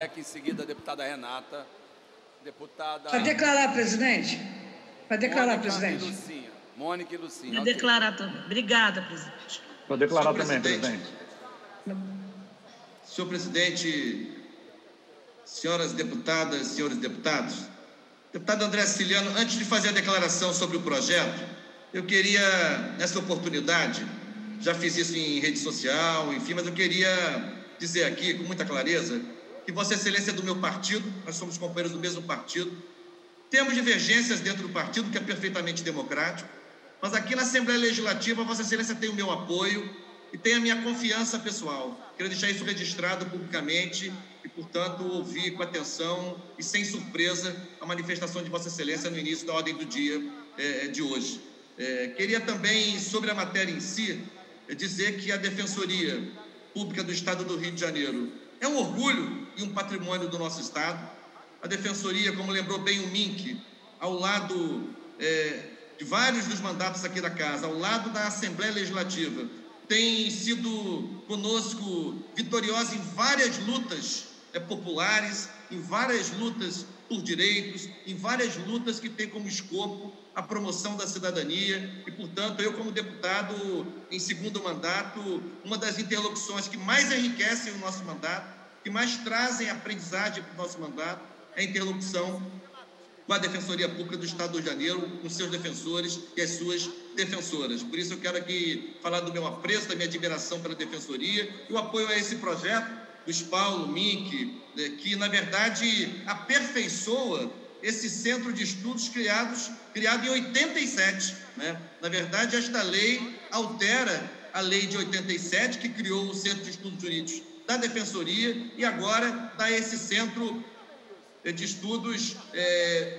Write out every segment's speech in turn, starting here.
Em seguida, a deputada Renata. Deputada. Para declarar, presidente. Para declarar, Mônica presidente. E Lucinha. Mônica e Lucinha. Para declarar também. Obrigada, presidente. Para declarar Senhor também, presidente. presidente. Senhor presidente, senhoras deputadas, senhores deputados, deputado André Siciliano, antes de fazer a declaração sobre o projeto, eu queria, nessa oportunidade, já fiz isso em rede social, enfim, mas eu queria dizer aqui com muita clareza que Vossa Excelência é do meu partido, nós somos companheiros do mesmo partido, temos divergências dentro do partido, que é perfeitamente democrático, mas aqui na Assembleia Legislativa, Vossa Excelência tem o meu apoio e tem a minha confiança pessoal. Quero deixar isso registrado publicamente e, portanto, ouvir com atenção e sem surpresa a manifestação de Vossa Excelência no início da ordem do dia eh, de hoje. Eh, queria também, sobre a matéria em si, eh, dizer que a Defensoria Pública do Estado do Rio de Janeiro é um orgulho e um patrimônio do nosso Estado. A Defensoria, como lembrou bem o Mink, ao lado eh, de vários dos mandatos aqui da Casa, ao lado da Assembleia Legislativa, tem sido conosco vitoriosa em várias lutas eh, populares, em várias lutas por direitos, em várias lutas que têm como escopo a promoção da cidadania e, portanto, eu como deputado em segundo mandato, uma das interlocuções que mais enriquecem o nosso mandato, que mais trazem aprendizagem para o nosso mandato, é a interlocução com a Defensoria Pública do Estado do Rio de Janeiro, com seus defensores e as suas defensoras. Por isso eu quero aqui falar do meu apreço, da minha admiração pela Defensoria e o apoio a esse projeto dos Paulo, Mink, né, que na verdade aperfeiçoa esse centro de estudos criados, criado em 87. Né? Na verdade, esta lei altera a lei de 87, que criou o Centro de Estudos Jurídicos da Defensoria, e agora dá esse centro de estudos é,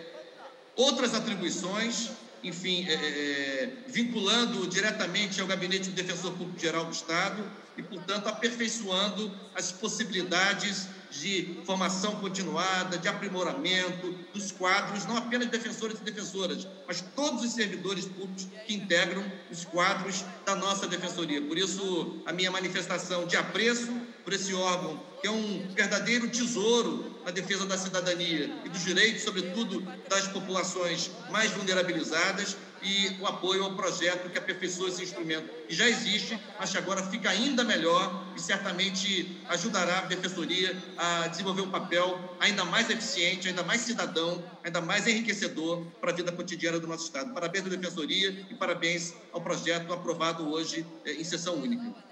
outras atribuições, enfim, é, é, vinculando diretamente ao Gabinete do Defensor Público Geral do Estado e, portanto, aperfeiçoando as possibilidades de formação continuada, de aprimoramento dos quadros, não apenas de defensores e defensoras, mas todos os servidores públicos que integram os quadros da nossa defensoria. Por isso, a minha manifestação de apreço por esse órgão, que é um verdadeiro tesouro na defesa da cidadania e dos direitos, sobretudo das populações mais vulnerabilizadas, e o apoio ao projeto que aperfeiçoa esse instrumento que já existe, mas que agora fica ainda melhor e certamente ajudará a Defensoria a desenvolver um papel ainda mais eficiente, ainda mais cidadão, ainda mais enriquecedor para a vida cotidiana do nosso Estado. Parabéns à Defensoria e parabéns ao projeto aprovado hoje eh, em sessão única.